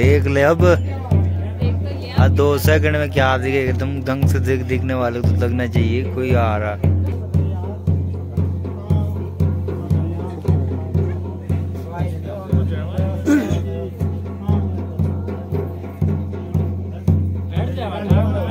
ले अब। हाँ दो सेकंड में क्या दिखे एकदम ढंग से देख दिखने वाले को तो लगना चाहिए कोई आ रहा। ए,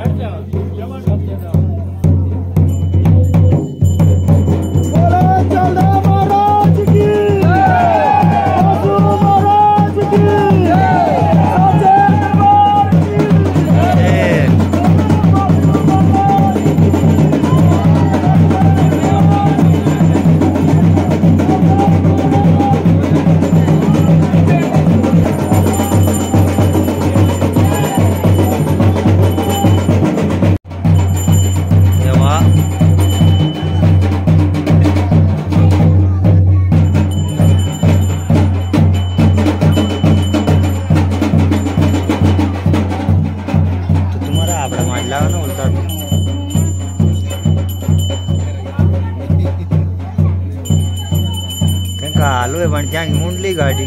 कहीं का आलू है बन जाएँगे मुंडली गाड़ी।